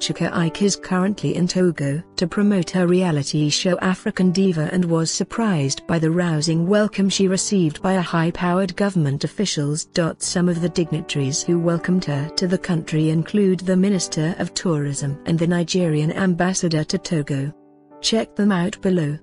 Chika Ike is currently in Togo to promote her reality show African Diva and was surprised by the rousing welcome she received by a high-powered government officials. Some of the dignitaries who welcomed her to the country include the Minister of Tourism and the Nigerian ambassador to Togo. Check them out below.